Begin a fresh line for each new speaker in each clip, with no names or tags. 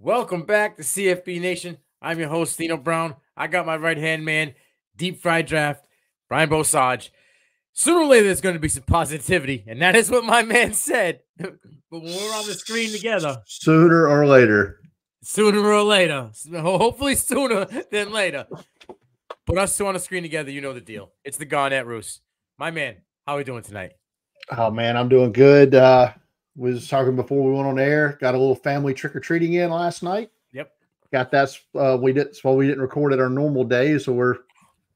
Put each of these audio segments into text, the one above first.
Welcome back to CFB Nation. I'm your host, Dino Brown. I got my right hand man, deep fried draft, Brian Bosage. Sooner or later, there's going to be some positivity, and that is what my man said. but when we're on the screen together,
sooner or later,
sooner or later, hopefully sooner than later. But us two on the screen together, you know the deal. It's the Garnet Roost. My man, how are we doing tonight?
Oh man, I'm doing good. Uh was talking before we went on air. Got a little family trick or treating in last night.
Yep.
Got that. Uh, we did. Well, we didn't record at our normal day, so we're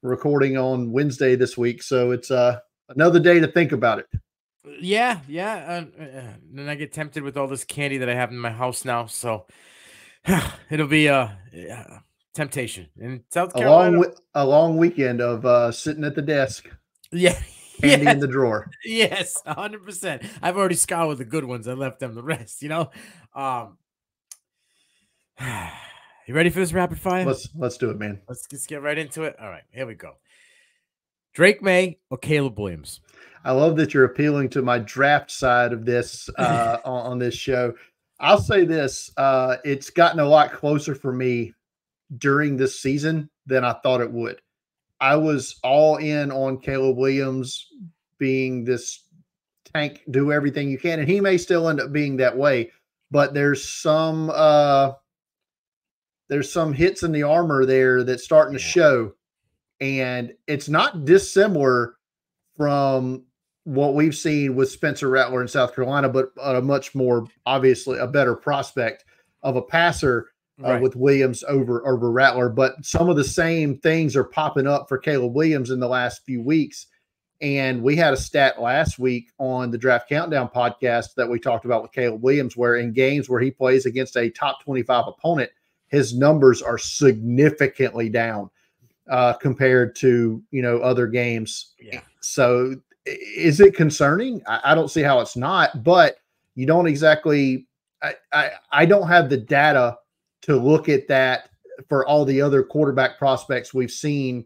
recording on Wednesday this week. So it's uh another day to think about it.
Yeah, yeah. Uh, then I get tempted with all this candy that I have in my house now. So it'll be a uh, temptation in South Carolina.
A long, a long weekend of uh, sitting at the desk.
Yeah,
candy yes. in the drawer.
Yes, hundred percent. I've already scoured the good ones. I left them the rest. You know. Um, you ready for this rapid fire?
Let's let's do it, man.
Let's just get right into it. All right, here we go. Drake Maye or Caleb Williams?
I love that you're appealing to my draft side of this uh, on, on, this show. I'll say this: uh, it's gotten a lot closer for me during this season than I thought it would. I was all in on Caleb Williams being this tank, do everything you can, and he may still end up being that way. But there's some uh there's some hits in the armor there that's starting to show, and it's not dissimilar from what we've seen with Spencer Rattler in South Carolina, but a much more obviously a better prospect of a passer uh, right. with Williams over over Rattler. But some of the same things are popping up for Caleb Williams in the last few weeks. And we had a stat last week on the Draft Countdown podcast that we talked about with Caleb Williams, where in games where he plays against a top 25 opponent, his numbers are significantly down uh, compared to you know other games.
Yeah.
So is it concerning? I, I don't see how it's not, but you don't exactly. I, I, I don't have the data to look at that for all the other quarterback prospects we've seen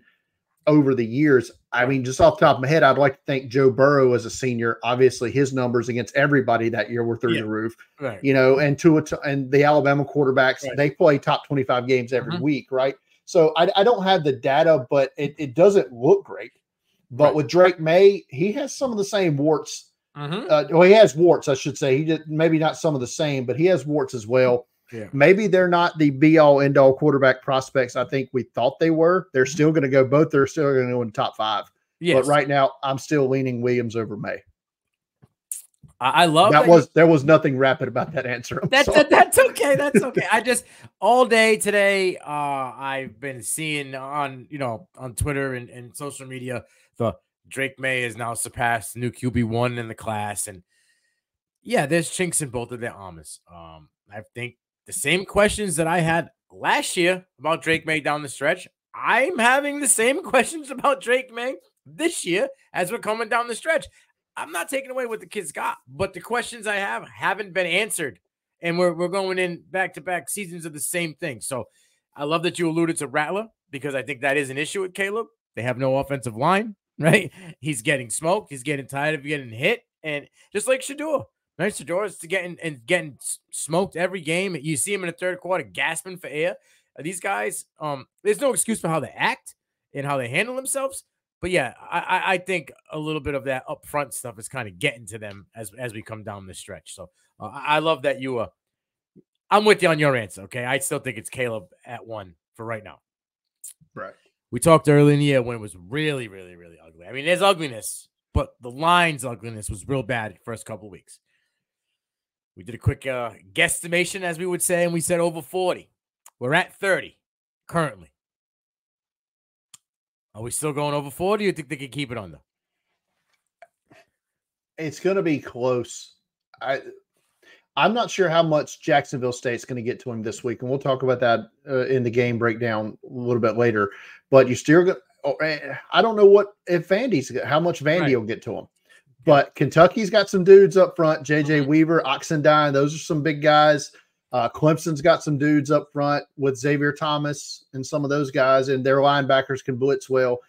over the years. I mean, just off the top of my head, I'd like to thank Joe Burrow as a senior. Obviously, his numbers against everybody that year were through yeah. the roof.
Right.
You know, and to and the Alabama quarterbacks, right. they play top 25 games every mm-hmm. week, right? So I, I, don't have the data, but it, it doesn't look great. But right. with Drake Maye, he has some of the same warts. Mm-hmm. Uh, well, he has warts, I should say. He did maybe not some of the same, but he has warts as well.
Yeah.
Maybe they're not the be all end all quarterback prospects I think we thought they were. They're still going to go, both they're still going to go in the top five. Yes. But right now, I'm still leaning Williams over Maye.
I love
that, that was there was nothing rapid about that answer.
That's that, that's okay. That's okay. I just all day today, uh, I've been seeing on you know on Twitter and, and social media the Drake Maye has now surpassed new QB one in the class, and yeah, there's chinks in both of their armors. Um, I think the same questions that I had last year about Drake Maye down the stretch. I'm having the same questions about Drake Maye this year as we're coming down the stretch. I'm not taking away what the kids got, but the questions I have haven't been answered. And we're, we're going in back to back seasons of the same thing. So I love that you alluded to Rattler because I think that is an issue with Caleb. They have no offensive line, right? He's getting smoked. He's getting tired of getting hit. And just like Shedeur, Nice to getting and getting smoked every game. You see him in the third quarter gasping for air. These guys, um, there's no excuse for how they act and how they handle themselves. But yeah, I, I think a little bit of that upfront stuff is kind of getting to them as as we come down the stretch. So uh, I love that you uh, I'm with you on your answer. Okay, I still think it's Caleb at one for right now.
Right.
We talked early in the year when it was really, really, really ugly. I mean, there's ugliness, but the lines ugliness was real bad first couple weeks. We did a quick uh, guesstimation, as we would say, and we said over 40. We're at 30 currently. Are we still going over 40 or you think they can keep it under?
It's going to be close. I I'm not sure how much Jacksonville State's going to get to him this week, and we'll talk about that uh, in the game breakdown a little bit later. But you still got. Oh, eh, I don't know what if Vandy's how much Vandy right. will get to him. But Kentucky's got some dudes up front. JJ mm-hmm. Weaver, Oxendine, those are some big guys. Uh, Clemson's got some dudes up front with Xavier Thomas and some of those guys, and their linebackers can blitz well.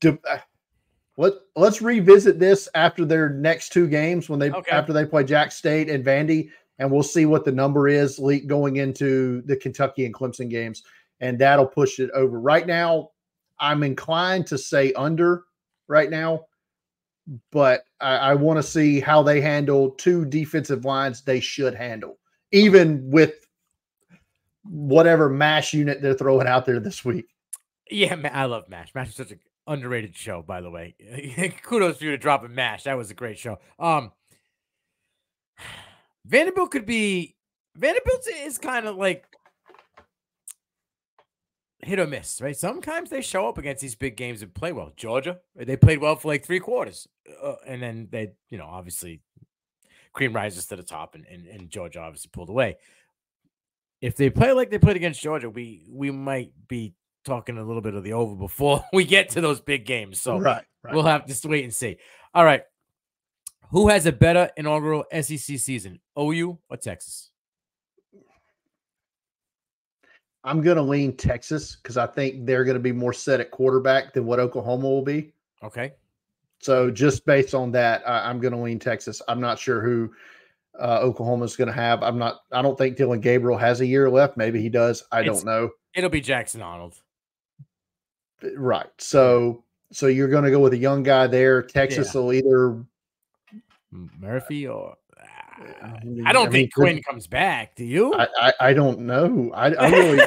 Do, uh, let let's revisit this after their next two games when they okay. after they play Jack State and Vandy and we'll see what the number is going into the Kentucky and Clemson games, and that'll push it over. Right now, I'm inclined to say under right now, but I, I want to see how they handle two defensive lines they should handle, even with whatever mash unit they're throwing out there this week.
Yeah, I love Mash. Mash is such an underrated show, by the way. Kudos to you to drop a Mash. That was a great show. Um, Vanderbilt could be Vanderbilt is kind of like hit or miss, right? Sometimes they show up against these big games and play well. Georgia, they played well for like three quarters, uh, and then they, you know, obviously, cream rises to the top, and, and, and Georgia obviously pulled away. If they play like they played against Georgia, we we might be talking a little bit of the over before we get to those big games. So
right, right.
we'll have to wait and see. All right, who has a better inaugural SEC season, OU or Texas?
I'm going to lean Texas because I think they're going to be more set at quarterback than what Oklahoma will be.
Okay.
So just based on that, I, am going to lean Texas. I'm not sure who uh, Oklahoma is going to have. I'm not. I don't think Dillon Gabriel has a year left. Maybe he does. I it's, don't know.
It'll be Jackson Arnold.
Right. So so you're going to go with a young guy there. Texas yeah. will either
Murphy or I, mean, I don't I think mean, Quinn comes back. Do you?
I, I, I don't know. I, I really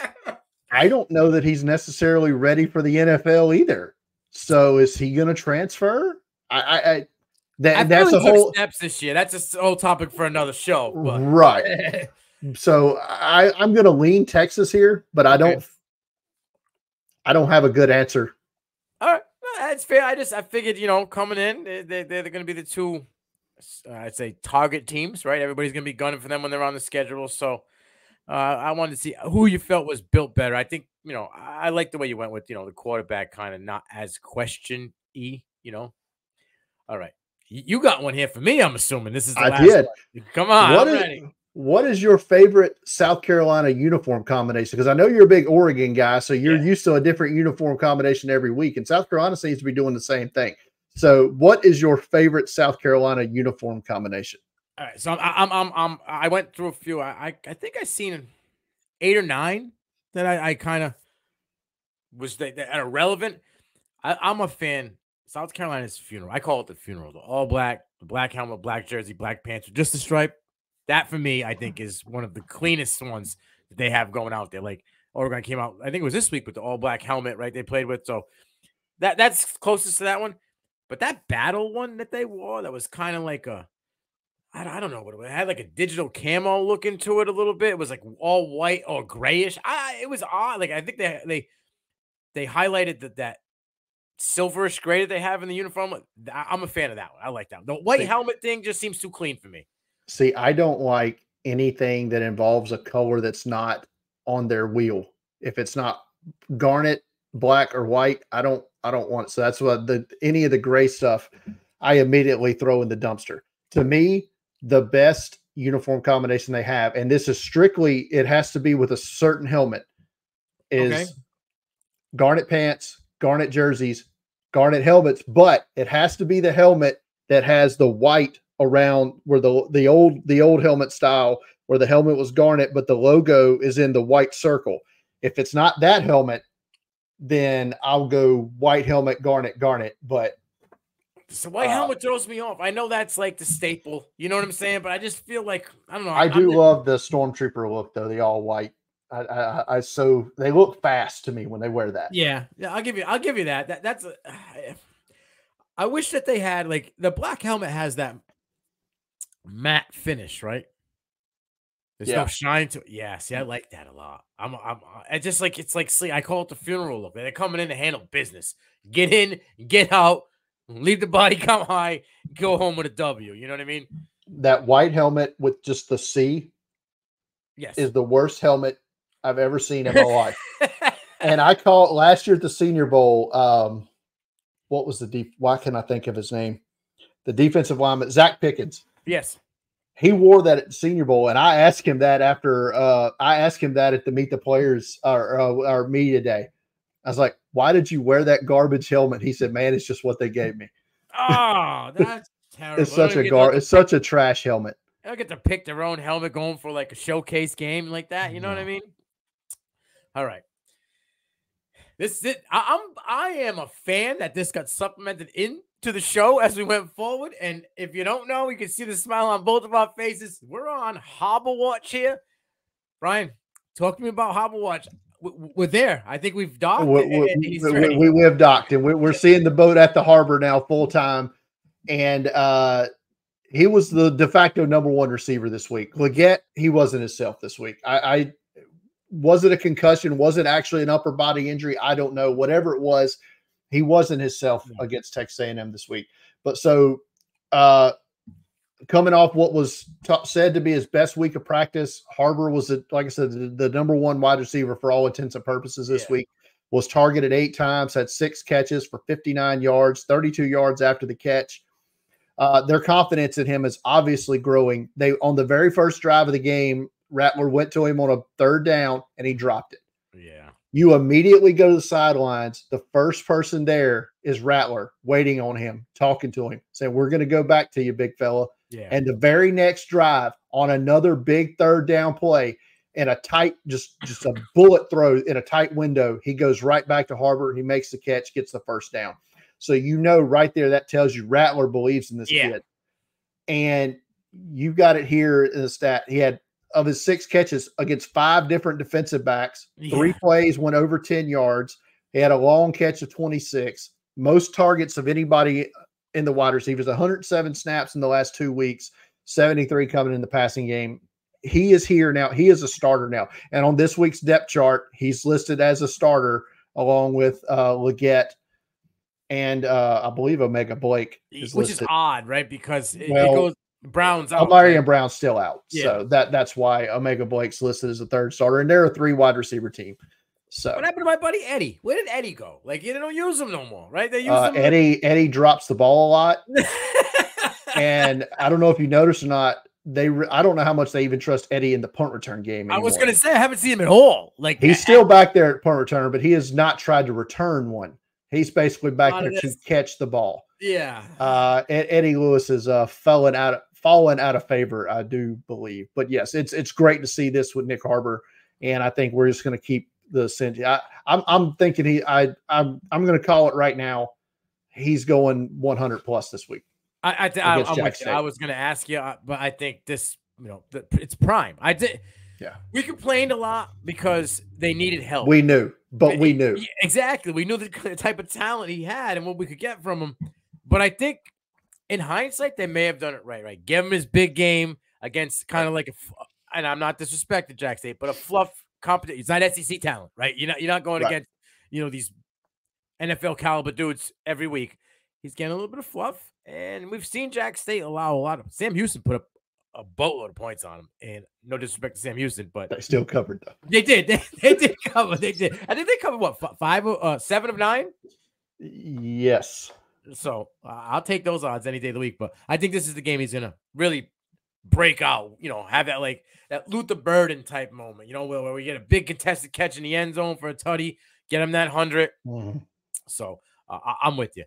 I don't know that he's necessarily ready for the NFL either. So is he going to transfer? I, I, I that, that's a whole
steps this year. That's a whole topic for another show.
But. Right. so I, I'm going to lean Texas here, but I don't. Okay. I don't have a good answer.
All right, that's fair. I just I figured you know coming in they, they they're going to be the two uh, I'd say target teams, right? Everybody's going to be gunning for them when they're on the schedule. So uh, I wanted to see who you felt was built better. I think you know I, I like the way you went with you know the quarterback kind of not as question e. You know, all right, you got one here for me. I'm assuming this is the I last did. One. Come on, what I'm is, ready.
What is your favorite South Carolina uniform combination? Because I know you're a big Oregon guy, so you're yeah. used to a different uniform combination every week, and South Carolina seems to be doing the same thing. So, what is your favorite South Carolina uniform combination?
All right, so I'm I'm I'm, i went through a few. I I think I seen eight or nine that I, I kind of was that, that are relevant. I, I'm a fan. South Carolina's funeral. I call it the funeral. The all black, the black helmet, black jersey, black pants, just a stripe. That for me, I think, is one of the cleanest ones that they have going out there. Like Oregon came out, I think it was this week with the all black helmet, right? They played with. So that that's closest to that one. But that battle one that they wore, that was kind of like a, I, I don't know what it was. It had like a digital camo look into it a little bit. It was like all white or grayish. I it was odd. Like I think they they they highlighted that that silverish gray that they have in the uniform. I'm a fan of that one. I like that. The white see, helmet thing just seems too clean for me.
See, I don't like anything that involves a color that's not on their wheel. If it's not garnet, black, or white, I don't I don't want. So that's what the any of the gray stuff I immediately throw in the dumpster. To me, the best uniform combination they have, and this is strictly it has to be with a certain helmet, is okay. garnet pants, garnet jerseys, garnet helmets, but it has to be the helmet that has the white around where the the old the old helmet style where the helmet was garnet, but the logo is in the white circle. If it's not that helmet, then I'll go white helmet, garnet, garnet. But
so white uh, helmet throws me off. I know that's like the staple. You know what I'm saying? But I just feel like I don't know.
I do I'm, love the stormtrooper look though. The all white. I, I, I, so they look fast to me when they wear that.
Yeah, yeah. I'll give you. I'll give you that. That that's. A, I wish that they had like the black helmet has that matte finish, right? There's yeah. no shine to it. Yeah, see, I like that a lot. I'm, I'm, I just like it's like see, I call it the funeral look. They're coming in to handle business. Get in, get out, leave the body come high, go home with a W. You know what I mean?
That white helmet with just the C,
yes,
is the worst helmet I've ever seen in my life. and I call last year at the Senior Bowl. Um, what was the deep? Why can I think of his name? The defensive lineman, Zacch Pickens.
Yes
he wore that at Senior Bowl, and I asked him that after uh, I asked him that at the Meet the Players or uh, our media day. I was like, "Why did you wear that garbage helmet?" He said, "Man, it's just what they gave me."
Oh, that's terrible.
it's such a gar. It's such a trash helmet.
They don't get to pick their own helmet going for like a showcase game like that. You know no. what I mean? All right. This is I, I'm I am a fan that this got supplemented into the show as we went forward. And if you don't know, you can see the smile on both of our faces. We're on Harbor Watch here. Brian, talk to me about Harbor Watch. We're there. I think we've docked.
We, we, we, we have docked, and we're seeing the boat at the harbor now full time. And uh, he was the de facto number one receiver this week. Legette, he wasn't himself this week. I, I was it a concussion? Was it actually an upper body injury? I don't know. Whatever it was, he wasn't himself yeah. against Texas A&M this week. But so, uh, coming off what was t- said to be his best week of practice, Harbor was, a, like I said, the, the, number one wide receiver for all intents and purposes this yeah. week. Was targeted eight times, had six catches for 59 yards, 32 yards after the catch. Uh, their confidence in him is obviously growing. They on the very first drive of the game, Rattler went to him on a third down and he dropped it.
Yeah.
You immediately go to the sidelines. The first person there is Rattler waiting on him, talking to him, saying, We're going to go back to you, big fella.
Yeah.
And the very next drive on another big third down play in a tight, just just a bullet throw in a tight window, he goes right back to Harbor. And he makes the catch, gets the first down. So you know right there that tells you Rattler believes in this yeah. kid. And you got it here in the stat. He had of his six catches against five different defensive backs. Yeah. Three plays went over 10 yards. He had a long catch of 26, most targets of anybody in the wide receivers, 107 snaps in the last two weeks, 73 coming in the passing game. He is here now. He is a starter now. And on this week's depth chart, he's listed as a starter along with uh, Legette and uh, I believe O'Mega Blake,
is which listed. is odd, right? Because it, well, it goes Brown's
out. Ahmarean Brown's still out. Yeah. So that that's why O'Mega Blake's listed as a third starter. And they're a three wide receiver team. So
what happened to my buddy Eddie? Where did Eddie go? Like you don't use him no more, right? They use
uh, Eddie. Like- Eddie drops the ball a lot, and I don't know if you noticed or not. They, re- I don't know how much they even trust Eddie in the punt return game. Anymore.
I was going to say I haven't seen him at all. Like
he's still back there at punt returner, but he has not tried to return one. He's basically back there to catch the ball.
Yeah.
Uh, Eddie Lewis is uh, fallen out of fallen out of favor, I do believe. But yes, it's it's great to see this with Nyck Harbor, and I think we're just going to keep the Cindy. I, I'm I'm thinking he I I'm I'm going to call it right now. He's going 100 plus this week.
I I, I, I was going to ask you, uh, but I think this you know the, it's prime. I did.
Yeah,
we complained a lot because they needed help.
We knew, but we knew
exactly. We knew the type of talent he had and what we could get from him. But I think in hindsight, they may have done it right. Right, give him his big game against kind of like a, and I'm not disrespecting Jack State, but a fluff competition. He's not SEC talent, right? You're not you're not going right. against you know these NFL caliber dudes every week. He's getting a little bit of fluff, and we've seen Jack State allow a lot of Sam Houston put up a boatload of points on him. And no disrespect to Sam Houston, but
they still covered though.
They did. They, they did cover. They did. I think they covered what five, uh, seven of nine.
Yes.
So uh, I'll take those odds any day of the week. But I think this is the game he's gonna really break out. You know, have that like that Luther Burden type moment. You know, where, where we get a big contested catch in the end zone for a tutty, get him that 100 mm-hmm. So uh, I- am with you.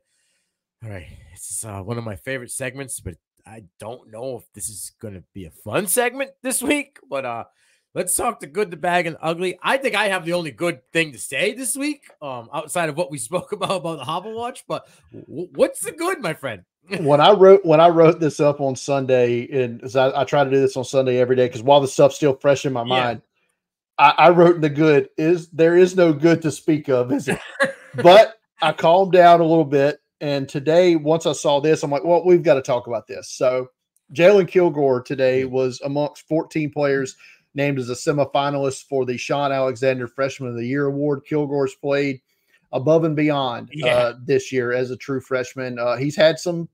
All right, this is uh, one of my favorite segments, but I don't know if this is going to be a fun segment this week. But uh, Let's talk the good, the bad, and ugly. I think I have the only good thing to say this week, um, outside of what we spoke about about the Hobble Watch. But w- what's the good, my friend?
when I wrote when I wrote this up on Sunday, and I, I, try to do this on Sunday every day because while the stuff's still fresh in my mind, I, I wrote the good is there is no good to speak of, is it? but I calmed down a little bit, and today once I saw this, I'm like, well, we've got to talk about this. So Jalon Kilgore today was amongst 14 players named as a semifinalist for the Shaun Alexander Freshman of the Year award. Kilgore's played above and beyond yeah. uh, this year as a true freshman. Uh, he's had some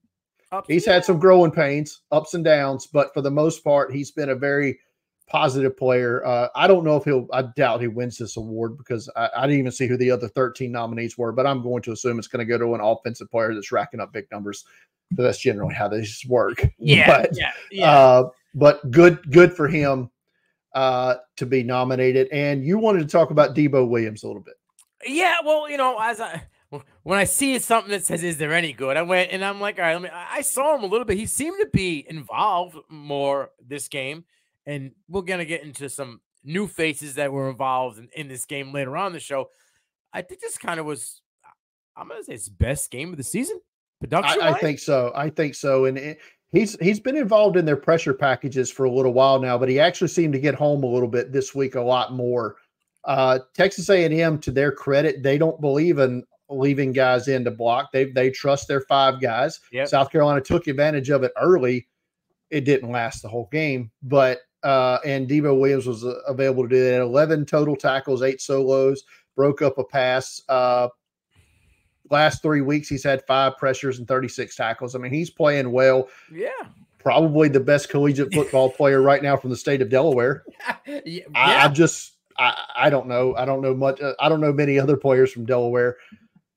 ups he's had some growing pains, ups and downs, but for the most part, he's been a very positive player. Uh, I don't know if he'll. I doubt he wins this award because I, I, didn't even see who the other 13 nominees were. But I'm going to assume it's going to go to an offensive player that's racking up big numbers. So that's generally how these work.
Yeah,
but,
yeah, yeah.
Uh, but good, good for him uh, to be nominated. And you wanted to talk about Debo Williams a little bit.
Yeah, well, you know, as I when I see something that says, "Is there any good?" I went and I'm like, "All right, let me." I saw him a little bit. He seemed to be involved more this game, and we're gonna get into some new faces that were involved in, in this game later on the show. I think this kind of was, I'm gonna say, his best game of the season. Production,
I, I think so. I think so, and it, he's he's been involved in their pressure packages for a little while now, but he actually seemed to get home a little bit this week, a lot more. Uh, Texas A&M, to their credit, they don't believe in leaving guys in to block. They they trust their five guys.
Yep.
South Carolina took advantage of it early. It didn't last the whole game, but uh, and Debo Williams was uh, available to do that. Eleven total tackles, eight solos, broke up a pass. Uh, last three weeks, he's had five pressures and thirty six tackles. I mean, he's playing well.
Yeah.
Probably the best collegiate football player right now from the state of Delaware.
yeah.
I, I just I, I don't know. I don't know much. Uh, I don't know many other players from Delaware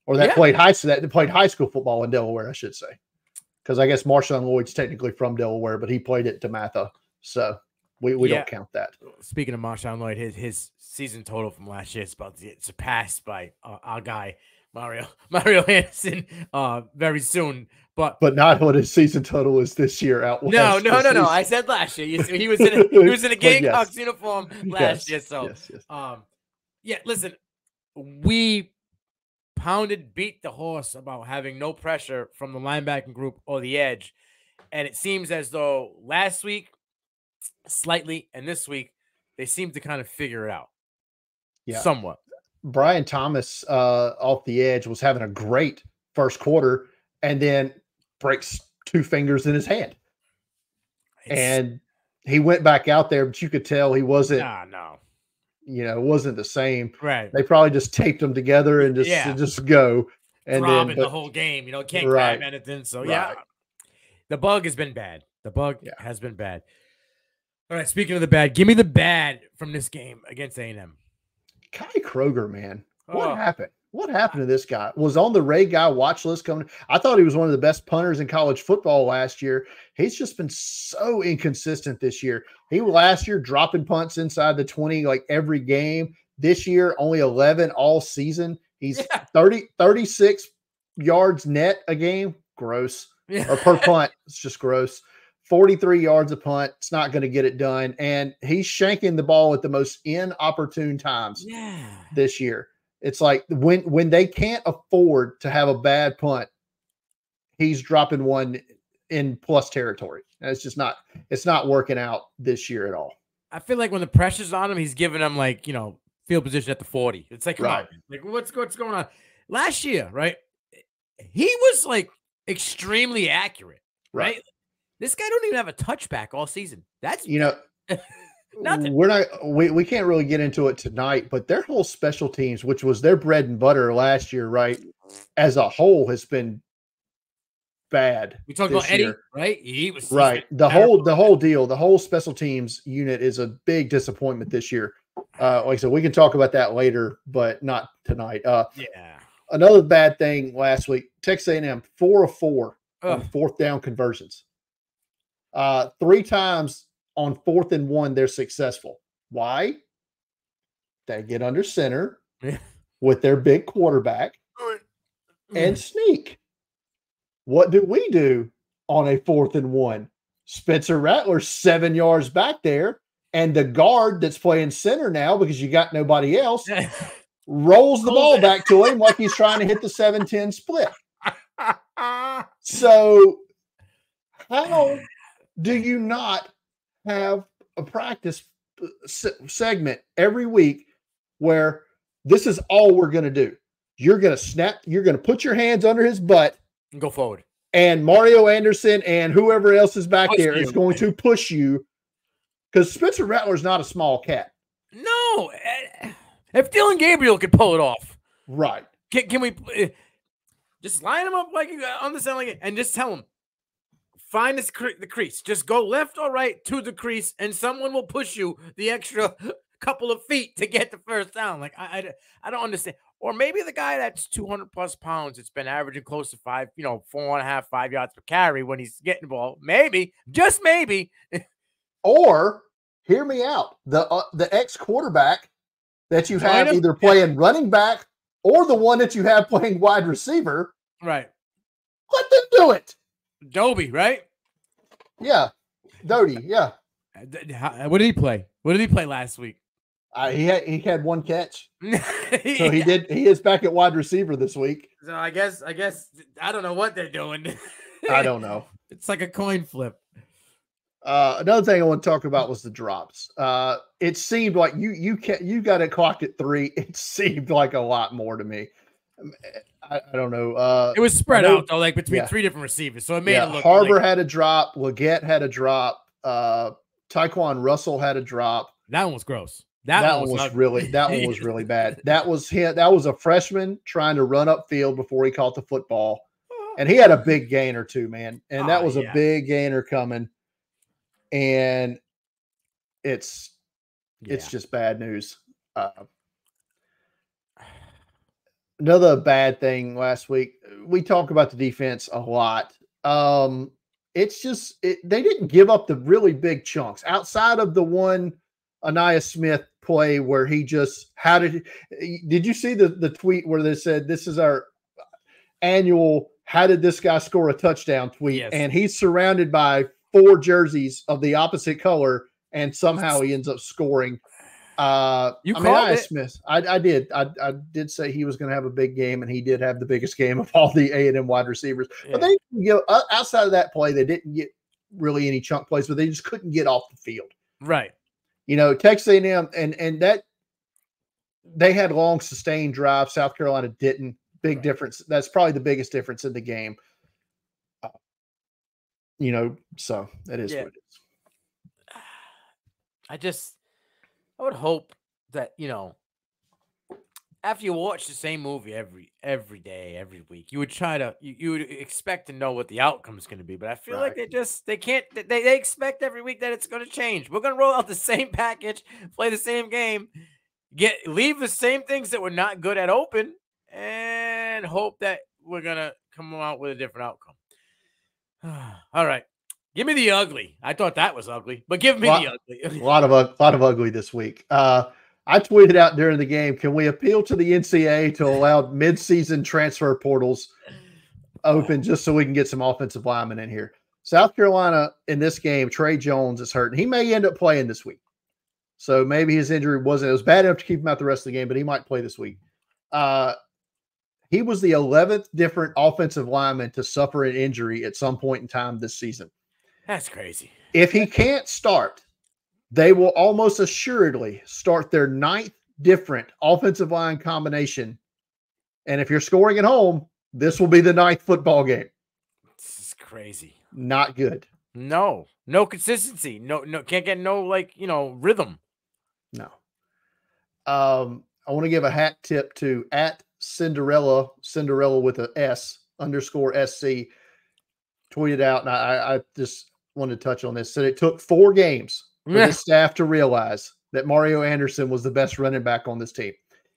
or that
Yeah.
played high that played high school football in Delaware, I should say. Because I guess Marshawn Lloyd's technically from Delaware, but he played at Dematha, so we, we
Yeah.
don't count that.
Speaking of Marshawn Lloyd, his his season total from last year is about to get surpassed by uh, our guy Mario Mario Anderson uh very soon. But
But not what his season total is this year out west.
no, no, no, no. I said last year. You He was in a, he was in a
But yes.
Uniform last
yes,
year. So
yes.
um yeah, listen, we pounded, beat the horse about having no pressure from the linebacking group or the edge. And it seems as though last week, slightly, and this week, they seem to kind of figure it out.
Yeah.
Somewhat.
Bryan Thomas uh, off the edge was having a great first quarter, and then breaks two fingers in his hand.
It's-
and he went back out there, but you could tell he wasn't,
nah, no.
you know, it wasn't the same.
Right.
They probably just taped them together and just
Yeah.
just go. And
Throbbing
then,
the whole game, you know, can't
Right.
grab anything. So yeah, the bug has been bad. The bug
Yeah.
has been bad. All right, speaking of the bad, give me the bad from this game against A&M.
Kai Kroeger, man, what
Oh.
happened? What happened to this guy? Was on the Ray guy watch list coming. I thought he was one of the best punters in college football last year. He's just been so inconsistent this year. He last year dropping punts inside the 20 like every game. This year, only 11 all season. He's
Yeah.
30, 36 yards net a game. Gross.
Yeah.
or per punt. It's just gross. 43 yards a punt. It's not going to get it done. And he's shanking the ball at the most inopportune times
yeah.
this year. It's like when when they can't afford to have a bad punt, he's dropping one in plus territory. And it's just not it's not working out this year at all.
I feel like when the pressure's on him, he's giving them like, you know, field position at the 40. It's like,
Right.
on. Like, what's what's going on? Last year, right? He was like extremely accurate, right? This guy don't even have a touchback all season. That's
You know,
Nothing.
we're not we, we can't really get into it tonight, but their whole special teams, which was their bread and butter last year, right? As a whole has been bad.
we talked about Eddie,
year.
right? He was
right the whole the whole deal the whole special teams unit is a big disappointment this year uh like i said we can talk about that later but not tonight uh
Yeah.
another bad thing last week texas a&m four of four on fourth down conversions uh three times on fourth and one they're successful why they get under center
Yeah.
with their big quarterback and sneak. What do we do on a fourth and one? Spencer Rattler seven yards back there, and the guard that's playing center now because you got nobody else rolls the ball back to him like he's trying to hit the 7-10 split. So how do you not have a practice uh, segment every week where this is all we're going to do? You're going to snap, you're going to put your hands under his butt and
Go forward.
and Mario Anderson and whoever else is back
Push
there is
you.
going to push you because Spencer Rattler is not a small cat.
No. eh, If Dillon Gabriel could pull it off,
Right.
can, can we eh, just line him up like uh, on the sound like and just tell him find this cre- the crease. Just go left or right to the crease, and someone will push you the extra couple of feet to get the first down. Like I, I, I don't understand. Or maybe the guy that's 200 plus pounds, it's been averaging close to five, you know, four and a half, five yards per carry when he's getting the ball. Maybe, just maybe.
Or hear me out. The uh, the ex quarterback that you have either playing running back or the one that you have playing wide receiver,
Right.
let them do it.
Doby, right?
Yeah. Doty, yeah.
How- What did he play? What did he play last week?
Uh, he had he had one catch.
so
So he did he is back at wide receiver this week.
So I guess I guess I don't know what they're doing.
I don't know.
It's like a coin flip.
Uh, another thing I want to talk about was the drops. Uh, it seemed like you you can you got it clocked at three. It seemed like a lot more to me. I, I don't know. Uh,
It was spread
know-
out though, like between
yeah.
three different receivers. So it made
yeah,
it look
Harbor
like
had a drop. Legette had a drop. Uh, Taekwon Russell had a drop.
that one was gross. That,
That,
one
was really that one was really bad. That was him. That was a freshman trying to run upfield before he caught the football, and he had a big gainer too, man. And that
Oh,
was
yeah.
a big gainer coming, and it's it's just bad news. Uh, another bad thing last week. We talk about the defense a lot. Um, it's just it, they didn't give up the really big chunks outside of the one Ainias Smith play where he just how did did you see the the tweet where they said this is our annual how did this guy score a touchdown tweet
Yes.
and he's surrounded by four jerseys of the opposite color and somehow he ends up scoring uh
You
I mean,
it.
Smith I, I did I, I did say he was going to have a big game and he did have the biggest game of all the A&M wide receivers but they get uh, outside of that play they didn't get really any chunk plays but they just couldn't get off the field
right.
you know, Texas A&M and and that they had long sustained drives. South Carolina didn't. Big
Right.
difference. That's probably the biggest difference in the game. Uh, you know, so that is
Yeah.
what it is.
I just I would hope that, you know, after you watch the same movie every every day, every week, you would try to you, you would expect to know what the outcome is going to be. But I feel like they just they can't they, they expect every week that it's going to change. We're going to roll out the same package, play the same game, get leave the same things that were not good at open, and hope that we're going to come out with a different outcome. All right. Give me the ugly. I thought that was ugly, but give me
Well,
the ugly.
A lot of ug- lot of ugly this week. Uh, I tweeted out during the game. Can we appeal to the NCAA to allow mid-season transfer portals open just so we can get some offensive linemen in here? South Carolina in this game, Trai Jones is hurt, and he may end up playing this week. So maybe his injury wasn't it was bad enough to keep him out the rest of the game, but he might play this week. Uh, he was the 11th different offensive lineman to suffer an injury at some point in time this season.
That's crazy.
If he can't start, they will almost assuredly start their ninth different offensive line combination. And if you're scoring at home, this will be the ninth football game.
This is crazy.
Not good.
No, no consistency. No, no, can't get no like you know rhythm.
No. Um, I want to give a hat tip to at Cinderella, Cinderella with a S underscore SC tweeted out, and I, I just wanted to touch on this. Said it took four games for
Yeah.
the staff to realize that Mario Anderson was the best running back on this team.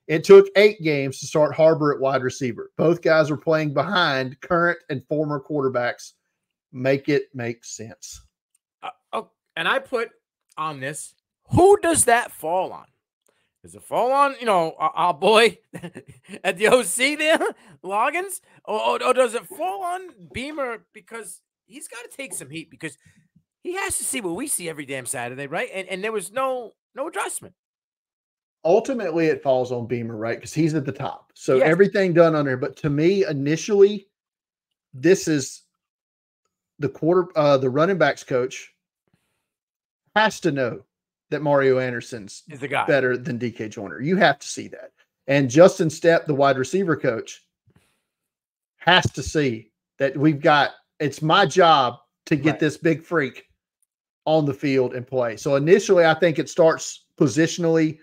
It took eight games to start Harbor at wide receiver. Both guys were playing behind current and former quarterbacks. Make it make sense.
Uh, oh, and I put on this. Who does that fall on? Does it fall on you know our, our boy at the OC there, Loggins, or, or, or does it fall on Beamer because he's got to take some heat because he has to see what we see every damn Saturday, right? And and there was no no adjustment.
ultimately it falls on Beamer, right? Because he's at the top. So
Yes.
everything done under. But to me, initially, this is the quarter uh the running backs coach has to know that Mario Anderson's
Is the guy
better than DK Joyner. You have to see that. And Justin Stepp, the wide receiver coach, has to see that we've got it's my job to get
Right.
this big freak on the field and play. So initially, I think it starts positionally.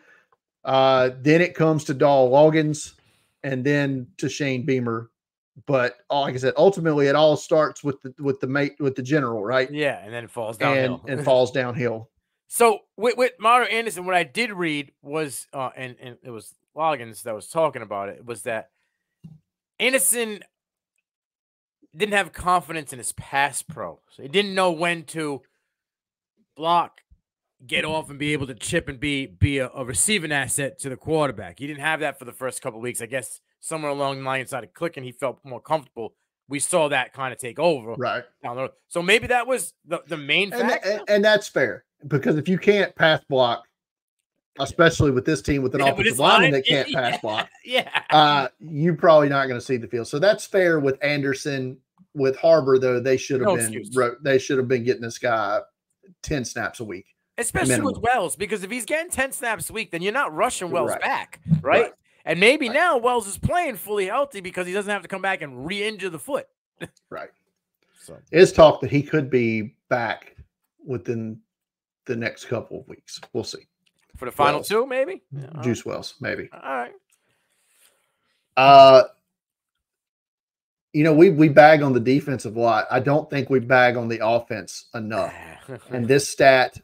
Uh, then it comes to Dowell Loggins and then to Shane Beamer. But uh, like I said, ultimately it all starts with the with the mate with the general, right?
Yeah, and then it falls
And
downhill
and falls downhill.
So with, with Mario Anderson, what I did read was, uh, and and it was Loggins that was talking about it, was that Anderson didn't have confidence in his pass pro, so he didn't know when to block, get off, and be able to chip and be be a, a receiving asset to the quarterback. He didn't have that for the first couple weeks, I guess. somewhere along the line of clicking, he felt more comfortable. We saw that kind of take over
Right.
down the road. So maybe that was the, the main
And,
factor.
and, and that's fair because if you can't pass block, especially with this team with an
Yeah,
offensive lineman that can't
yeah.
pass block,
yeah.
uh, you're probably not going to see the field. So that's fair with Anderson. With Harbor, though, they should have
No
been
excuse.
they should have been getting this guy ten snaps a week.
Especially
minimum.
with Wells, because if he's getting 10 snaps a week, then you're not rushing Wells
Right.
back, right?
Right.
And maybe
Right.
now Wells is playing fully healthy because he doesn't have to come back and re-injure the foot.
Right.
So
Is talk that he could be back within the next couple of weeks. We'll see.
for the final
Wells.
two, maybe. Yeah, all right.
Juice Wells, maybe.
All right.
Uh, you know, we we bag on the defensive lot. I don't think we bag on the offense enough. And this stat,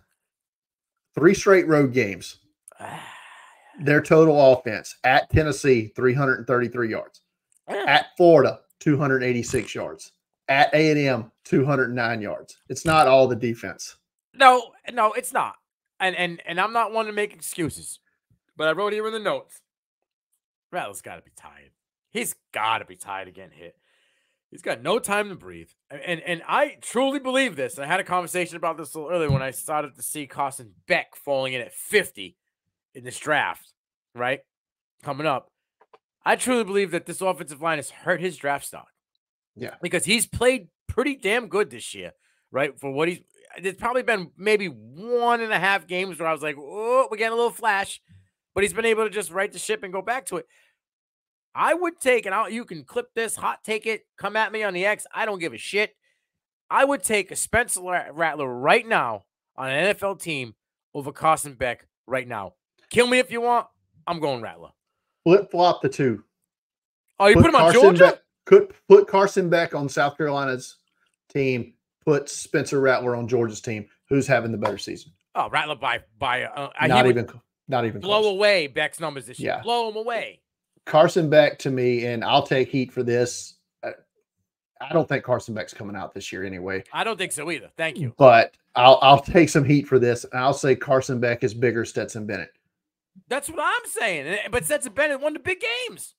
three straight road games, their total offense at Tennessee, 333 yards. At Florida, 286 yards. At A&M, 209 yards. It's not all the defense.
No, no, it's not. And and and I'm not one to make excuses, but I wrote here in the notes. Rattler's got to be tired. He's got to be tired of getting hit. He's got no time to breathe. And, and I truly believe this. I had a conversation about this a little earlier when I started to see Carson Beck falling in at 50 in this draft, right? Coming up. I truly believe that this offensive line has hurt his draft stock.
Yeah.
Because he's played pretty damn good this year, right? For what he's there's probably been maybe one and a half games where I was like, oh, we're getting a little flash, but he's been able to just right the ship and go back to it. I would take, and I'll, you can clip this, hot take it, come at me on the X. I don't give a shit. I would take a Spencer Ra- Rattler right now on an NFL team over Carson Beck right now. Kill me if you want. I'm going Rattler.
Flip flop the two.
Oh, you put, him on
Carson
Georgia?
Beck, could put Carson Beck on South Carolina's team. Put Spencer Rattler on Georgia's team. Who's having the better season?
Oh, Rattler by by uh,
not even. Not even.
blow
close.
away Beck's numbers this year.
Yeah.
Blow him away.
Carson Beck to me, and I'll take heat for this. uh, I don't think Carson Beck's coming out this year anyway,
I don't think so either. Thank you.
but I'll I'll take some heat for this, and I'll say Carson Beck is bigger Stetson Bennett.
That's what I'm saying. And- But Stetson Bennett won the big games.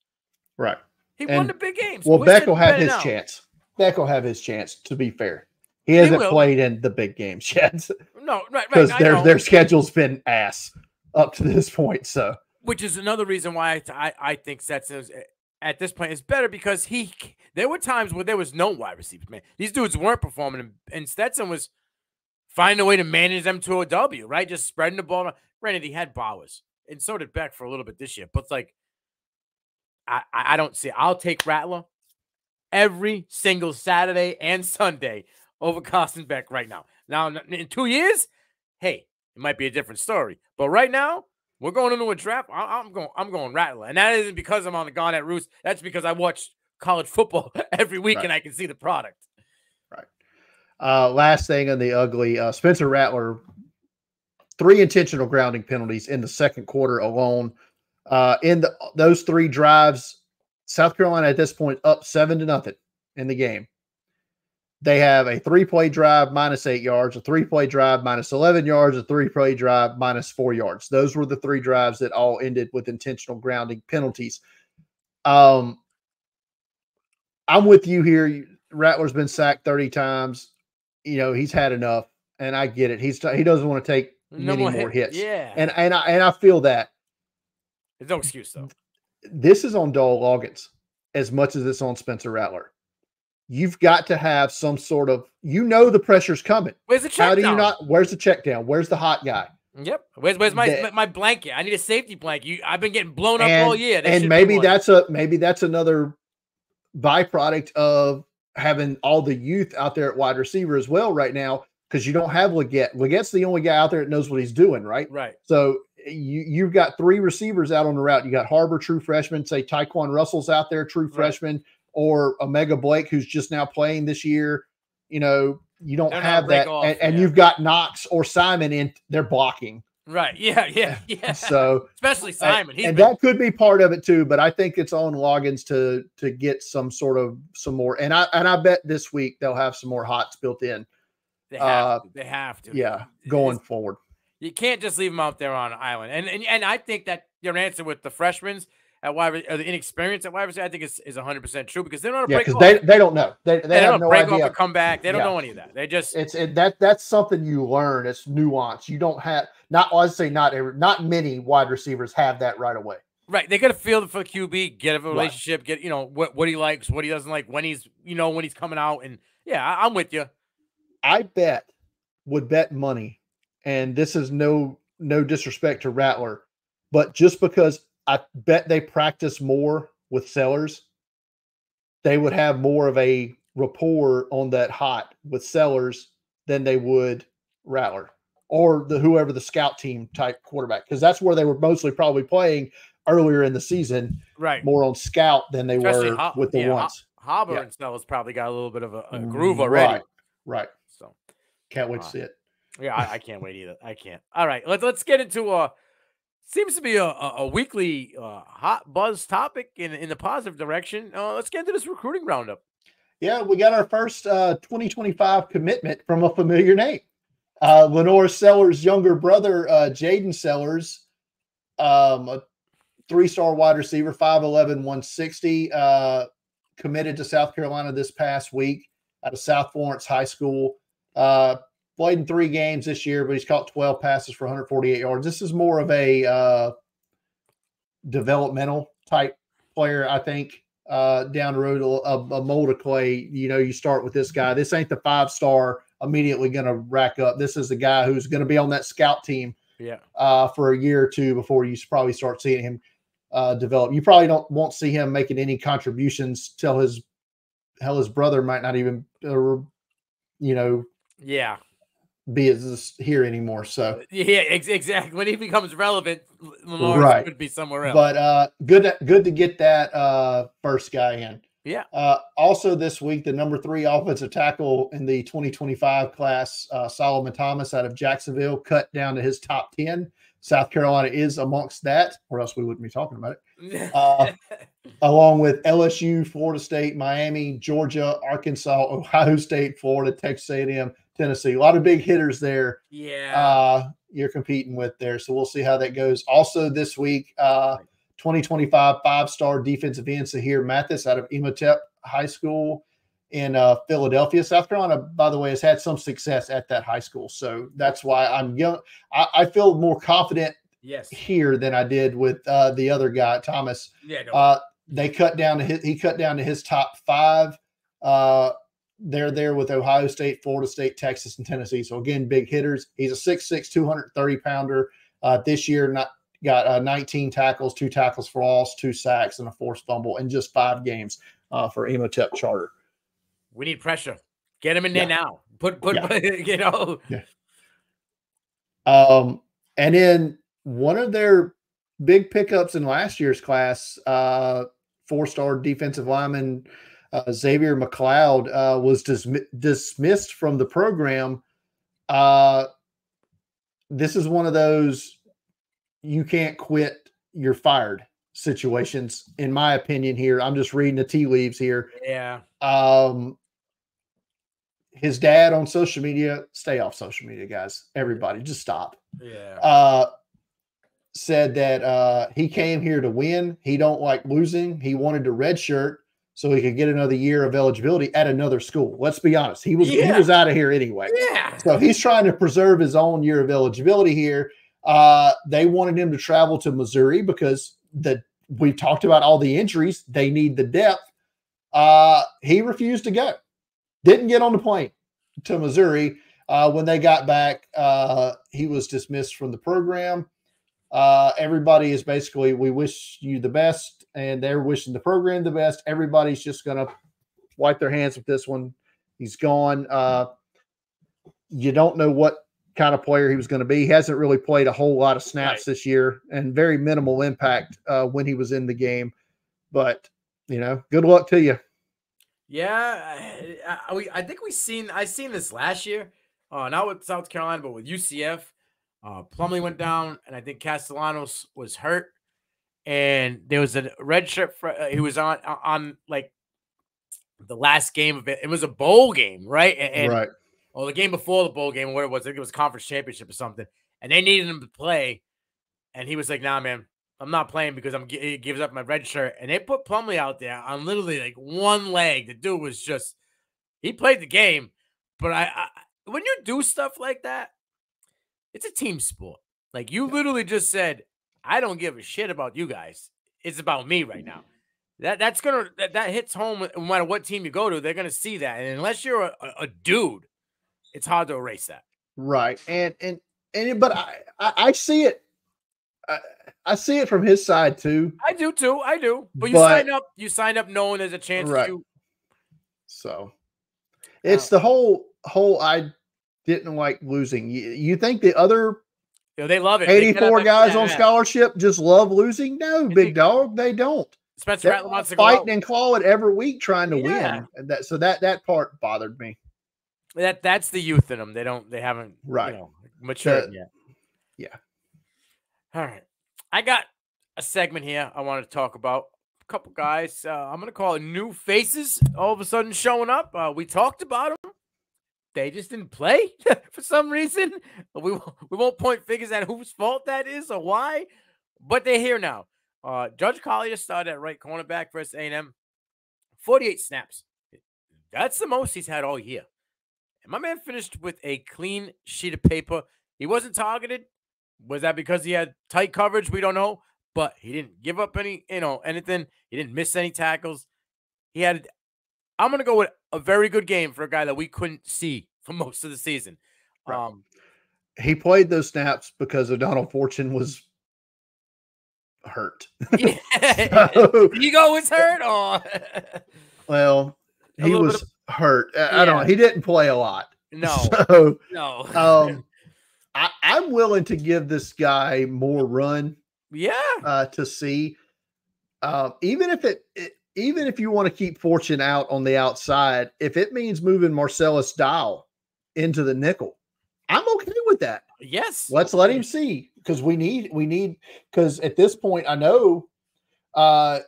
Right.
He won the big games.
Well,
Where's
Beck will have his
now?
chance. Beck will have his chance. To be fair, he hasn't
will.
played in the big games yet
No, right, right.
because their their schedule's been ass up to this point. So
which is another reason why I, I, think Stetson eh, at this point is better because he there were times where there was no wide receivers. Man, these dudes weren't performing, and, Stetson was finding a way to manage them to a W. Right, just spreading the ball. Granted, he had Bowers, and so did Beck for a little bit this year. But it's like, I I don't see. I'll take Rattler every single Saturday and Sunday over Carson Beck right now. Now in two years, hey, it might be a different story. But right now, we're going into a draft. I, I'm going. I'm going Rattler, and that isn't because I'm on the Garnet Roost. That's because I watch college football every week
Right.
and I can see the product. Right.
Uh, last thing on the ugly, uh, Spencer Rattler, three intentional grounding penalties in the second quarter alone. Uh, in the, those three drives, South Carolina at this point up seven to nothing in the game. They have a three play drive minus eight yards, a three play drive minus 11 yards, a three play drive minus four yards. Those were the three drives that all ended with intentional grounding penalties. Um, I'm with you here. Rattler's been sacked 30 times. You know, he's had enough, and I get it. He's he doesn't want to take
No
many
more,
more
hit-
hits.
Yeah,
And and I and I feel that
there's no excuse though.
this is on Dowell Loggins as much as it's on Spencer Rattler. You've got to have some sort of you know the pressure's coming.
Where's the check
How do you
down?
not? Where's the check down? Where's the hot guy?
Yep. Where's where's my
That-
my blanket? I need a safety blanket. You, I've been getting blown up
And-
all year. There
and maybe that's a maybe that's another byproduct of having all the youth out there at wide receiver as well right now because you don't have Legette. Legette's the only guy out there that knows what he's doing, right?
right.
So eh, you you've got three receivers out on the route. You got Harbor, true freshman. Say Taekwon Russell's out there, true
Right.
freshman, or O'Mega Blake, who's just now playing this year. You know, you don't
They're
have that,
off,
and, and you've got Knox or Simon in. They're blocking,
Right. Yeah. Yeah. Yeah.
so
Especially Simon. He's
and
been,
that could be part of it too. But I think it's on Loggins to to get some sort of some more. And I and I bet this week they'll have some more hots built in.
they have.
uh,
to. They have to.
Yeah,
It's-
going forward.
You can't just leave them out there on an island. And and and I think that your answer with the freshmen at wide, or the inexperience at wide receiver, I think is is 100 percent true because they don't know
Yeah,
break
they they don't know. They they,
They
have
don't
no
break
idea.
off and come back. They don't
Yeah.
know any of that. They just
It's it, that that's something you learn. It's nuance. You don't have not. I'd say not every, not many wide receivers have that right away.
right. They got to feel for the QB, get a
Right.
relationship, get you know what what he likes, what he doesn't like, when he's you know when he's coming out, and yeah, I, I'm with you.
I bet would bet money, and this is no no disrespect to Rattler, but just because I bet they practice more with sellers, they would have more of a rapport on that hot with sellers than they would Rattler or the whoever the scout team type quarterback because that's where they were mostly probably playing earlier in the season
Right.
more on scout than they
Especially
were
Ho-
with the
yeah,
ones.
Hobber
Yeah.
and Snell's probably got a little bit of a, a groove already.
Right, right.
So
Can't wait to
Uh,
see it.
yeah, I, I can't wait either. I can't. All right, let's let's get into a seems to be a, a, weekly uh, hot buzz topic in in the positive direction. Uh, let's get into this recruiting roundup.
Yeah, we got our first uh, 2025 commitment from a familiar name. Uh, LaNorris Sellers' younger brother, uh, Jaden Sellers, um, a three star wide receiver, 5'11, 160, uh, committed to South Carolina this past week out of South Florence High School. Played in three games this year, but he's caught 12 passes for 148 yards. This is more of a uh, developmental type player, I think uh, down the road, a, a mold of clay. You know, you start with this guy. This ain't the five star immediately going to rack up. This is the guy who's going to be on that scout team
Yeah,
uh, for a year or two before you probably start seeing him uh, develop. You probably don't won't see him making any contributions till his hell his brother might not even uh, you know
yeah,
be as here anymore. So,
yeah. Ex- exactly. When he becomes relevant, Lamar
Right.
could be somewhere else.
but uh, good to- good to get that uh, first guy in.
yeah,
Uh, also, this week, the number three offensive tackle in the 2025 class, uh, Solomon Thomas out of Jacksonville, cut down to his top 10. South Carolina is amongst that, or else we wouldn't be talking about it, uh, along with LSU, Florida State, Miami, Georgia, Arkansas, Ohio State, Florida, Texas A&M, Tennessee. A lot of big hitters there
yeah.
uh, you're competing with there. So we'll see how that goes. Also, this week, uh, 2025 five star defensive end Zahir Mathis out of Imhotep High School in uh, Philadelphia, South Carolina. By the way, has had some success at that high school, so that's why I'm young. I, I feel more confident
yes.
here than I did with uh, the other guy, Thomas.
Yeah. No,
Uh, they cut down to his, he cut down to his top five. Uh, they're there with Ohio State, Florida State, Texas, and Tennessee. So again, big hitters. He's a 6'6", 230 pounder. Uh, this year, not got uh, 19 tackles, two tackles for loss, two sacks, and a forced fumble in just five games uh, for Imhotep Charter.
we need pressure. Get him in there
Yeah.
now. Put put
Yeah.
you know. Yeah.
Um, and then one of their big pickups in last year's class, uh, four-star defensive lineman uh, Xavier McLeod uh, was dismi- dismissed from the program. Uh, this is one of those you can't quit, you're fired situations, in my opinion. Here, I'm just reading the tea leaves here
Yeah.
um his dad on social media stay off social media guys everybody just stop
Yeah.
uh said that uh he came here to win he don't like losing he wanted to redshirt so he could get another year of eligibility at another school let's be honest he was he was out of here anyway
yeah.
so he's trying to preserve his own year of eligibility here. Uh, they wanted him to travel to Missouri because the we've talked about all the injuries. They need the depth. Uh, he refused to go. Didn't get on the plane to Missouri. Uh, when they got back, uh, he was dismissed from the program. Uh, everybody is basically, we wish you the best, and they're wishing the program the best. Everybody's just going to wipe their hands with this one. He's gone. Uh, you don't know what kind of player he was going to be. He hasn't really played a whole lot of snaps
Right.
this year and very minimal impact uh, when he was in the game. But, you know, good luck to you.
Yeah, I, I, we, I think we seen I seen this last year, uh, not with South Carolina, but with UCF. Uh, Plumlee went down, and I think Castellanos was hurt, and there was a red shirt. fr- uh, he was on on like the last game of it. It was a bowl game, right? And, and
right.
or the game before the bowl game, what it was, I think it was conference championship or something, and they needed him to play, and he was like, "Nah, man, I'm not playing because I'm it gives up my red shirt. And they put Plumlee out there on literally like one leg. The dude was just he played the game, but I, I when you do stuff like that, it's a team sport. Like you literally just said, I don't give a shit about you guys. It's about me right now. Mm-hmm. That that's gonna that, that hits home no matter what team you go to. They're gonna see that, and unless you're a, a dude, it's hard to erase that.
Right, and and and but I I, I see it. I, I, see it from his side too.
I do too. I do. But you but, sign up. You sign up knowing there's a chance right. you.
So, it's the whole whole. I didn't like losing. You, you think the other
you know, they love it.
84 guys on scholarship just love losing? No, big dog, they don't.
Spencer Rattler wants to
fighting and clawing every week trying to yeah. win. And that so that that part bothered me.
That that's the youth in them. They don't. They haven't right you know, matured yet.
Yeah.
All right. I got a segment here I want to talk about. A couple guys. Uh, I'm gonna call it new faces. All of a sudden showing up. Uh, we talked about them they just didn't play for some reason. We we won't point fingers at whose fault that is or why, but they're here now. Uh, Judge Collier started at right cornerback versus A&M, 48 snaps. That's the most he's had all year. And my man finished with a clean sheet of paper. He wasn't targeted. Was that because he had tight coverage? We don't know. But he didn't give up any, you know, anything. He didn't miss any tackles. He had I'm going to go with a very good game for a guy that we couldn't see for most of the season. Right. Um,
he played those snaps because O'Donnell Fortune was hurt.
Yeah. so, Ego was hurt, or
well, he was of, hurt. I, I don't know. He didn't play a lot.
No,
so,
no.
um, I, am willing to give this guy more run.
Yeah,
uh, to see, um, even if it, it even if you want to keep Fortune out on the outside, if it means moving Marcellus Dial into the nickel, I'm okay with that.
Yes.
Let's let him see because we need we need because at this point I know uh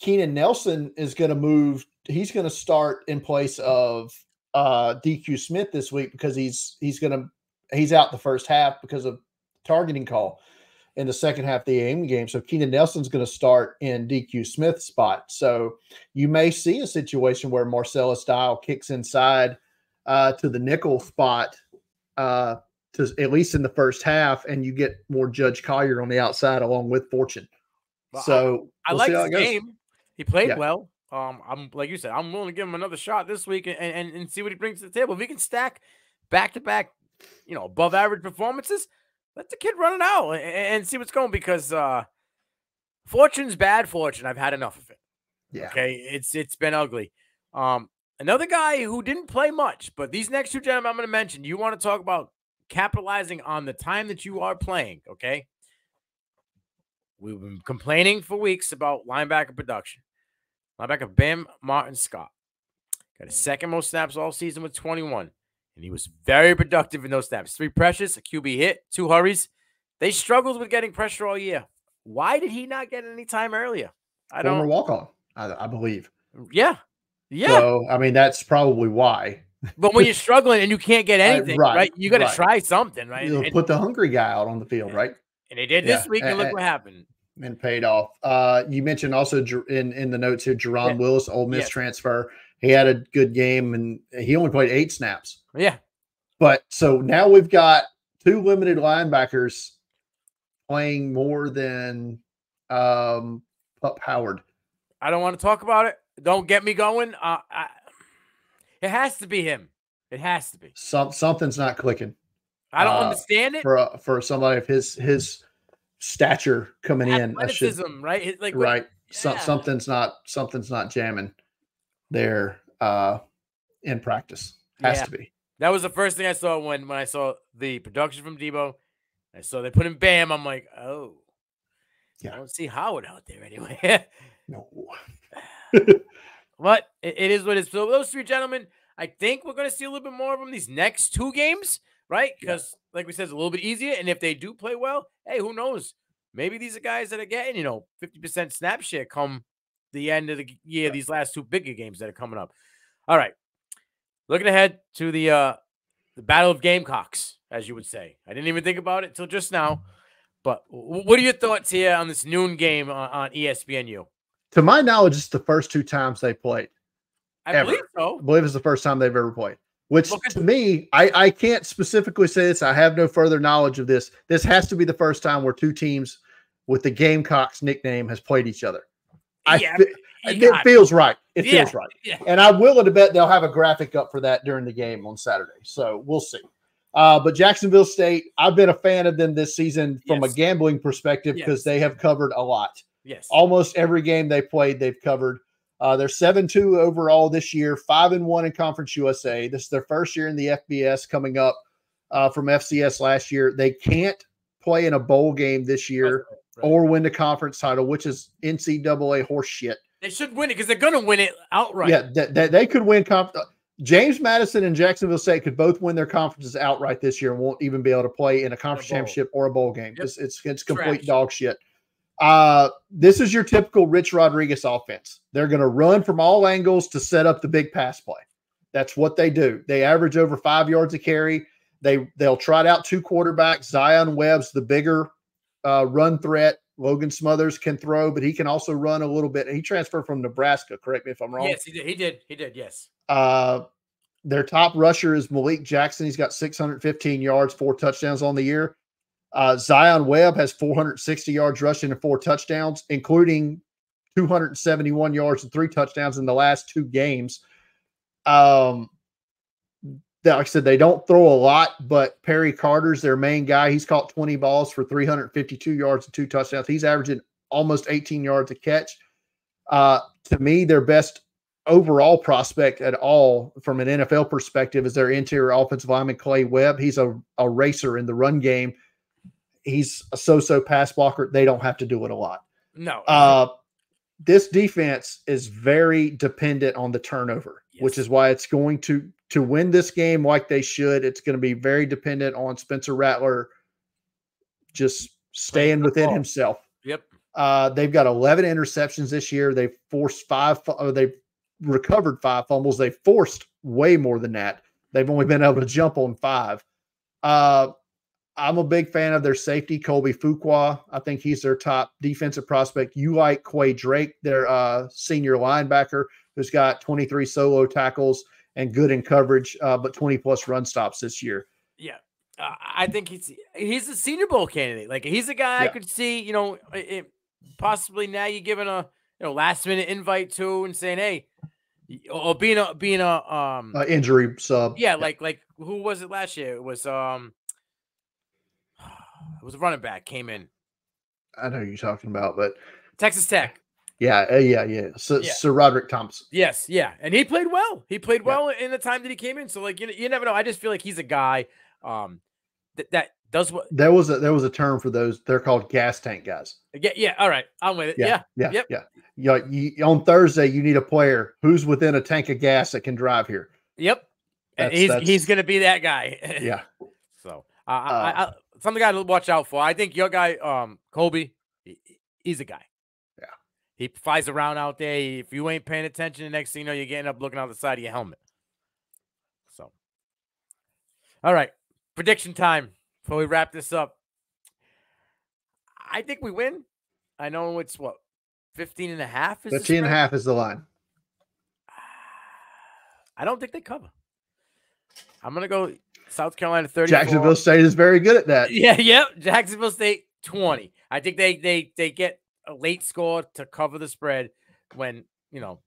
Keenan Nelson is going to move. He's going to start in place of uh DQ Smith this week because he's he's going to he's out the first half because of targeting call in the second half of the AM game. So Keenan Nelson's going to start in DQ Smith's spot. So you may see a situation where Marcellus Dial kicks inside uh, to the nickel spot uh, to at least in the first half, and you get more Judge Collier on the outside along with Fortune. Well, so
I, I we'll like the game. He played yeah. well. Um, I'm like you said, I'm willing to give him another shot this week and, and, and see what he brings to the table. If he can stack back to back, you know, above average performances, let the kid run it out and, and see what's going because uh fortune's bad fortune. I've had enough of it.
Yeah.
Okay. It's it's been ugly. Um, another guy who didn't play much, but these next two gentlemen I'm going to mention, you want to talk about capitalizing on the time that you are playing. Okay. We've been complaining for weeks about linebacker production. Linebacker Bam Martin Scott got a second most snaps all season with 21 and he was very productive in those snaps. Three pressures, a QB hit, two hurries. They struggled with getting pressure all year. Why did he not get any time earlier?
I don't. Former walk on, I, I, believe.
Yeah, yeah.
So I mean, that's probably why.
But when you're struggling and you can't get anything, right, right, you got to right. try something, right?
You'll put the hungry guy out on the field, right?
And they did this yeah. week, and, and, look what happened.
And paid off. Uh, you mentioned also in in the notes here, Jerron yeah. Willis, Ole Miss yes. transfer he had a good game and he only played eight snaps.
Yeah.
But so now we've got two limited linebackers playing more than um Pup Howard.
I don't want to talk about it. Don't get me going. Uh, I, it has to be him. It has to be.
Some something's not clicking.
I don't uh, understand it
for uh, for somebody of his his stature coming
in.
Athleticism,
right? Like
right. Yeah. So, something's not something's not jamming there uh, in practice. Has yeah. to be.
That was the first thing I saw when when I saw the production from Debo. I saw they put in Bam. I'm like, oh, yeah. I don't see Howard out there anyway.
no.
but it, it is what it is. So those three gentlemen, I think we're going to see a little bit more of them these next two games, right? Because yeah. like we said, it's a little bit easier. And if they do play well, hey, who knows? Maybe these are guys that are getting, you know, 50% snap share come the end of the year, these last two bigger games that are coming up. All right. Looking ahead to the uh the Battle of Gamecocks, as you would say. I didn't even think about it till just now. But what are your thoughts here on this noon game on, on ESPNU?
To my knowledge, it's the first two times they played.
I
Ever.
believe so.
I believe it's the first time they've ever played. Which to me, I, I can't specifically say this. I have no further knowledge of this. This has to be the first time where two teams with the Gamecocks nickname has played each other.
Yeah,
fe- it feels right. It
Yeah,
feels right.
yeah.
And I'm willing to bet they'll have a graphic up for that during the game on Saturday. So we'll see. Uh, but Jacksonville State, I've been a fan of them this season from
Yes.
a gambling perspective because
Yes.
they have covered a lot.
Yes.
Almost every game they played, they've covered. Uh, they're 7 2 overall this year, 5 and 1 in Conference USA. This is their first year in the FBS coming up uh, from FCS last year. They can't play in a bowl game this year
Right.
or win the conference title, which is NCAA horse shit.
They should win it because they're going to win it outright.
Yeah, that, that they could win. Conf- James Madison and Jacksonville State could both win their conferences outright this year and won't even be able to play in a conference
bowl.
championship or a bowl game.
Yep.
It's, it's it's complete
Trash.
dog shit. Uh, this is your typical Rich Rodriguez offense. They're going to run from all angles to set up the big pass play. That's what they do. They average over five yards a carry. They they'll trot out two quarterbacks. Zion Webb's the bigger uh, run threat. Logan Smothers can throw, but he can also run a little bit. He transferred from Nebraska. Correct me if I'm wrong.
Yes, he did. He did. He did. Yes.
Uh, their top rusher is Malik Jackson. He's got 615 yards, four touchdowns on the year. Uh, Zion Webb has 460 yards rushing and four touchdowns, including 271 yards and three touchdowns in the last two games. Um, that- like I said, they don't throw a lot, but Perry Carter's their main guy. He's caught 20 balls for 352 yards and two touchdowns. He's averaging almost 18 yards a catch. Uh, to me, their best overall prospect at all from an NFL perspective is their interior offensive lineman Clay Webb. He's a, a racer in the run game. He's a so-so pass blocker. They don't have to do it a lot.
No.
Uh, this defense is very dependent on the turnover, which is why it's going to to win this game like they should. It's going to be very dependent on Spencer Rattler just staying within himself.
yep.
Uh, they've got 11 interceptions this year. They've forced five. uh, They've recovered five fumbles. They've forced way more than that. They've only been able to jump on five. Uh, I'm a big fan of their safety, Colby Fuqua. I think he's their top defensive prospect. You like Quay Drake, their uh, senior linebacker, who's got 23 solo tackles and good in coverage, uh, but 20 plus run stops this year.
Yeah. Uh, I think he's he's a Senior Bowl candidate. Like he's a guy I could see. You know, it, possibly now you're giving a you know last minute invite to and saying, hey, or being a being a um
Uh, injury sub.
yeah like like who was it last year? It was um it was a running back came in
I know who you're talking about, but
Texas Tech.
Yeah, uh, yeah, yeah. So,
Yeah.
SaRodorick Thompson.
Yes, yeah, and he played well. He played
Yeah.
well in the time that he came in. So like you, you never know. I just feel like he's a guy um that that does what.
There was a there was a term for those. They're called gas tank guys.
Yeah, yeah. All right, I'm with it. Yeah,
yeah,
Yep.
yeah. Yeah, you, on Thursday you need a player who's within a tank of gas that can drive here.
yep. And he's
that's-
he's gonna be that guy.
Yeah,
So uh, I, I, I, something guy to watch out for. I think your guy, um, Colby, he- he- he's a guy.
Yeah.
He flies around out there. If you ain't paying attention, the next thing you know, you're getting up looking out the side of your helmet. So, all right, prediction time before we wrap this up. I think we win. I know it's what 15 and a half is the
15 and a half is the line.
I don't think they cover. I'm gonna go South Carolina 30.
Jacksonville State is very good at that.
Yeah, yep. Jacksonville State 20. I think they they they get a late score to cover the spread when, you know,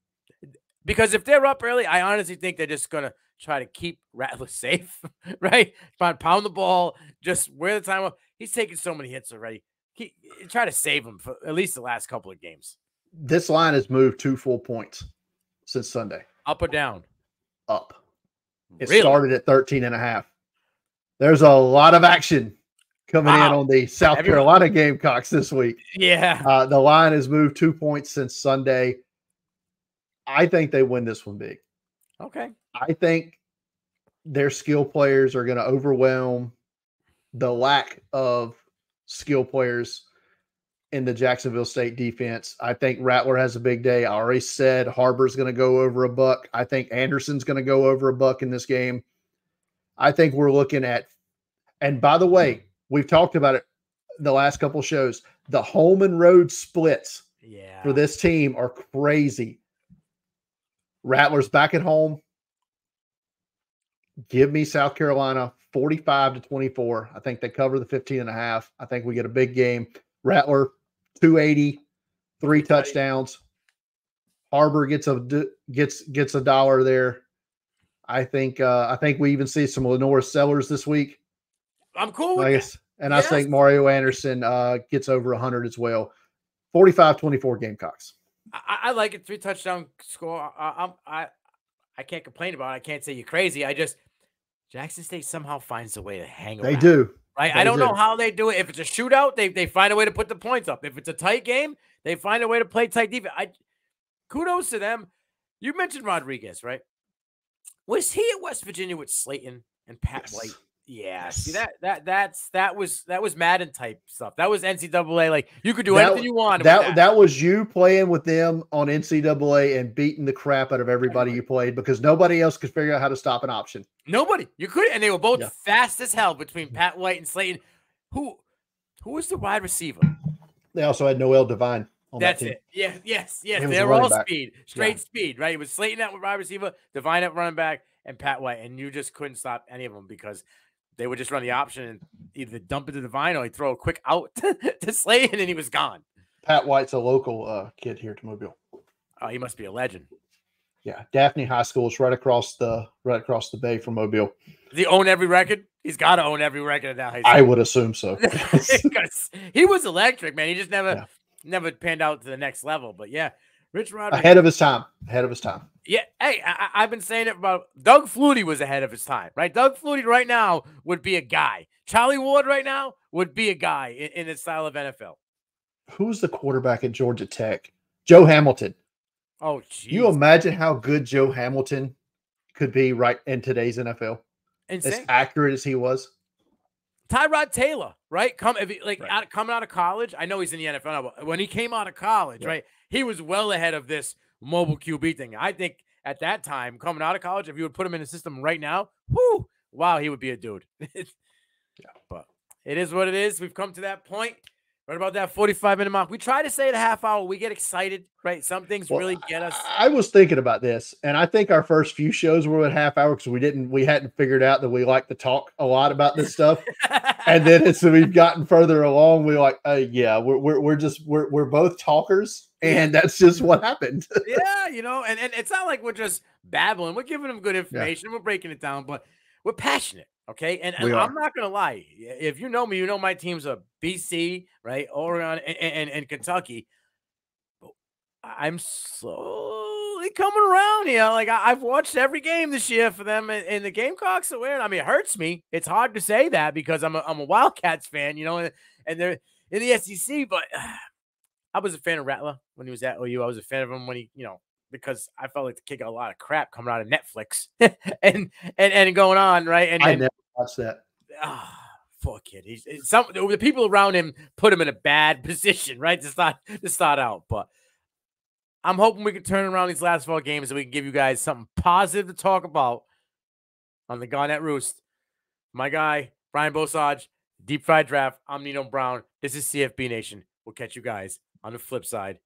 because if they're up early, I honestly think they're just gonna try to keep Rattler safe, right? Pound, pound the ball, just wear the time up. He's taking so many hits already. He, try to save him for at least the last couple of games.
This line has moved two full points since Sunday.
Up or down?
Up. It
Really?
started at 13 and a half. There's a lot of action coming in on the South
Everyone-
Carolina Gamecocks this week.
Yeah.
Uh, the line has moved two points since Sunday. I think they win this one big.
Okay.
I think their skill players are going to overwhelm the lack of skill players in the Jacksonville State defense. I think Rattler has a big day. I already said Harbor's going to go over a buck. I think Anderson's going to go over a buck in this game. I think we're looking at, and by the way, we've talked about it. the last couple shows. The home and road splits
Yeah.
for this team are crazy. Rattlers back at home. Give me South Carolina 45 to 24. I think they cover the 15 and a half. I think we get a big game. Rattler 280, three touchdowns. Harbor gets a gets gets a dollar there. I think uh I think we even see some LaNorris Sellers this week.
I'm cool with
I
that.
guess. And I think Mario Anderson uh gets over 100 as well. 45-24 Gamecocks.
I, I like it. Three touchdown score. I, I I can't complain about it. I can't say you're crazy. I just Jackson State somehow finds a way to hang
They
around.
do.
Right?
They
I don't know how they do it. If it's a shootout, they, they find a way to put the points up. If it's a tight game, they find a way to play tight defense. I kudos to them. You mentioned Rodriguez, right? Was he at West Virginia with Slaton and Pat
Yes.
White? Yeah. See
Yes.
that that that's that was that was Madden type stuff. That was NCAA. Like you could do
That-
anything you want.
That,
with
that was you playing with them on NCAA and beating the crap out of everybody you played because nobody else could figure out how to stop an option.
Nobody. You could, and they were both
Yeah.
fast as hell between Pat White and Slaton. Who, who was the wide receiver?
They also had Noel Devine
That's
that
it. Yeah, yes, yes. They were all
back.
speed, straight speed, right? It was Slaton at wide receiver, Devine at running back, and Pat White, and you just couldn't stop any of them because they would just run the option and either dump it to Devine or he'd throw a quick out to Slaton, and he was gone.
Pat White's a local uh, kid here to Mobile.
Oh, he must be a legend.
Yeah, Daphne High School is right across the right across the bay from Mobile.
Does he own every record? He's got to own every record at that high
I would assume so.
he was electric, man. He just never,
Yeah.
never panned out to the next level. But yeah, Rich Rodriguez.
ahead of his time. Ahead of his time.
Yeah, hey, I, I've been saying it about Doug Flutie was ahead of his time, right? Doug Flutie right now would be a guy. Charlie Ward right now would be a guy in, in the style of NFL.
Who's the quarterback at Georgia Tech? Joe Hamilton.
Oh, geez.
You imagine how good Joe Hamilton could be right in today's NFL? As accurate as he was.
Tyrod Taylor, right? Come if he, like
Right.
out, coming out of college. I know he's in the NFL now, but when he came out of college,
Yeah.
right, he was well ahead of this mobile QB thing. I think at that time, coming out of college, if you would put him in the system right now, whoo, wow, he would be a dude.
Yeah.
But it is what it is. We've come to that point. Right about that 45 minute mark. We try to say it a half hour. We get excited, right? Some things
Well,
really get us.
I I was thinking about this, and I think our first few shows were at half hour because we didn't, we hadn't figured out that we like to talk a lot about this stuff. and then it's we've gotten further along. We're like, uh, yeah, we're, we're we're just we're we're both talkers, and that's just what happened.
yeah, you know, and, and it's not like we're just babbling. We're giving them good information. We're breaking it down, but we're passionate. Okay. And, and I'm not going to lie. If you know me, you know my teams are BC, right? Oregon and, and, and Kentucky. I'm slowly coming around here. Like I, I've watched every game this year for them, and, and the Gamecocks are weird. I mean, it hurts me. It's hard to say that because I'm a, I'm a Wildcats fan, you know, and, and they're in the SEC. But I was a fan of Rattler when he was at OU. I was a fan of him when he, you know, because I felt like the kid got a lot of crap coming out of Netflix and and and going on, right? And,
I
and
never watched that.
ah, poor kid. He's some the people around him put him in a bad position, right? To start to start out. But I'm hoping we can turn around these last four games and we can give you guys something positive to talk about on the Garnet Roost. My guy, Brian Bosage, Deep Fried Draft. I'm Nino Brown. This is CFB Nation. We'll catch you guys on the flip side.